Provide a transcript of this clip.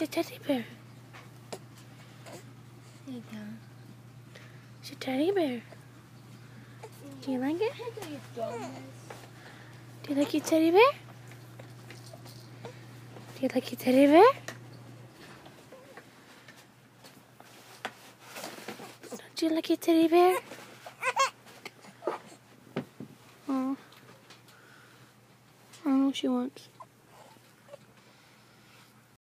It's a teddy bear. There you go. It's a teddy bear. Do you like it? Do you like your teddy bear? Do you like your teddy bear? Don't you like your teddy bear? Oh. I don't know what she wants.